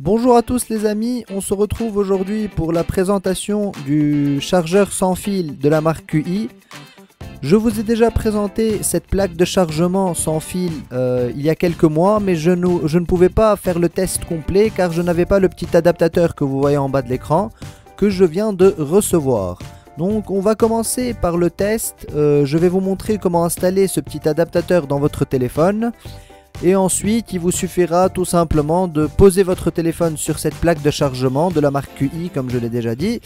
Bonjour à tous les amis, on se retrouve aujourd'hui pour la présentation du chargeur sans fil de la marque QI. Je vous ai déjà présenté cette plaque de chargement sans fil euh, il y a quelques mois, mais je, ne pouvais pas faire le test complet car je n'avais pas le petit adaptateur que vous voyez en bas de l'écran que je viens de recevoir. Donc on va commencer par le test, euh, je vais vous montrer comment installer ce petit adaptateur dans votre téléphone. Et ensuite, il vous suffira tout simplement de poser votre téléphone sur cette plaque de chargement de la marque QI, comme je l'ai déjà dit.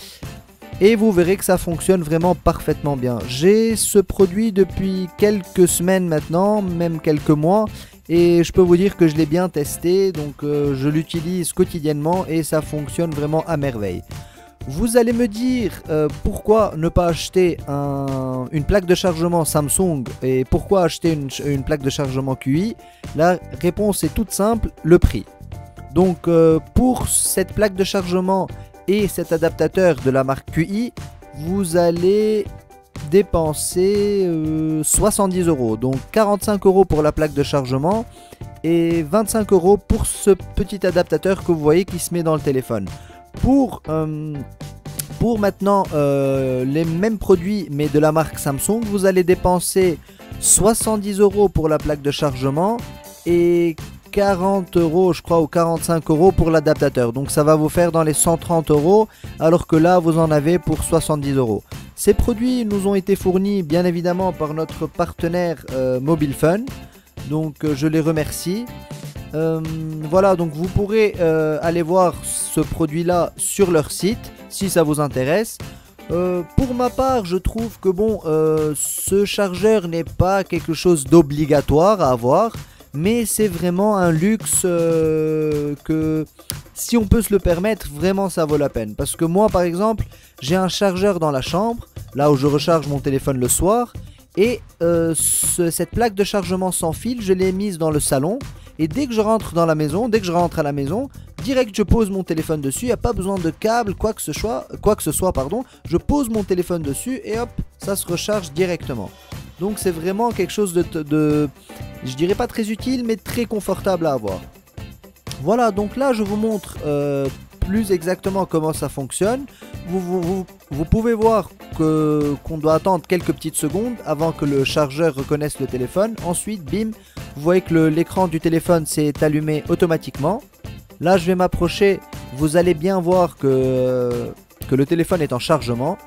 Et vous verrez que ça fonctionne vraiment parfaitement bien. J'ai ce produit depuis quelques semaines maintenant, même quelques mois. Et je peux vous dire que je l'ai bien testé, donc euh, je l'utilise quotidiennement et ça fonctionne vraiment à merveille. Vous allez me dire euh, pourquoi ne pas acheter une plaque de chargement Samsung et pourquoi acheter une, plaque de chargement QI? La réponse est toute simple, le prix. Donc euh, pour cette plaque de chargement et cet adaptateur de la marque QI, vous allez dépenser 70 euh, euros. Donc 45 euros pour la plaque de chargement et 25 euros pour ce petit adaptateur que vous voyez qui se met dans le téléphone. Pour, euh, pour maintenant euh, les mêmes produits mais de la marque Samsung, vous allez dépenser 70 euros pour la plaque de chargement et 40 euros, je crois, ou 45 euros pour l'adaptateur. Donc ça va vous faire dans les 130 euros, alors que là, vous en avez pour 70 euros. Ces produits nous ont été fournis, bien évidemment, par notre partenaire euh, Mobile Fun. Donc je les remercie. Euh, voilà, donc vous pourrez euh, aller voir ce produit-là sur leur site si ça vous intéresse. Euh, pour ma part, je trouve que bon, ce chargeur n'est pas quelque chose d'obligatoire à avoir, mais c'est vraiment un luxe que si on peut se le permettre, vraiment ça vaut la peine. Parce que moi, par exemple, j'ai un chargeur dans la chambre, là où je recharge mon téléphone le soir, et cette plaque de chargement sans fil, je l'ai mise dans le salon. Et dès que je rentre dans la maison, dès que je rentre à la maison, direct je pose mon téléphone dessus, il n'y a pas besoin de câble, quoi que ce soit, quoi que ce soit pardon, je pose mon téléphone dessus et hop, ça se recharge directement. Donc c'est vraiment quelque chose de, de, je dirais pas très utile, mais très confortable à avoir. Voilà, donc là je vous montre euh, plus exactement comment ça fonctionne. Vous, pouvez voir qu'on doit attendre quelques petites secondes avant que le chargeur reconnaisse le téléphone. Ensuite, bim, vous voyez que l'écran du téléphone s'est allumé automatiquement. Là, je vais m'approcher. Vous allez bien voir que, que le téléphone est en chargement.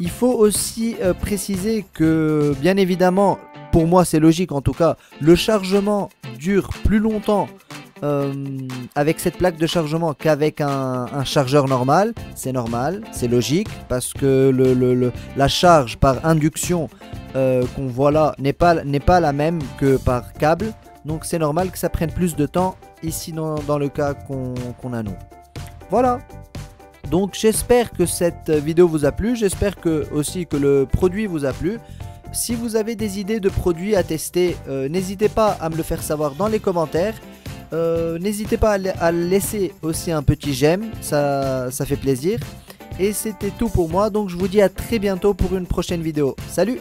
Il faut aussi euh, préciser que, bien évidemment, pour moi c'est logique en tout cas, le chargement dure plus longtemps euh, avec cette plaque de chargement qu'avec un, chargeur normal. C'est normal, c'est logique, parce que la charge par induction euh, qu'on voit là n'est pas, pas la même que par câble. Donc c'est normal que ça prenne plus de temps ici dans, le cas qu'on a nous. Voilà. Donc j'espère que cette vidéo vous a plu. J'espère que aussi que le produit vous a plu. Si vous avez des idées de produits à tester, euh, n'hésitez pas à me le faire savoir dans les commentaires. Euh, n'hésitez pas à, laisser aussi un petit j'aime, ça, ça fait plaisir. Et c'était tout pour moi, donc je vous dis à très bientôt pour une prochaine vidéo. Salut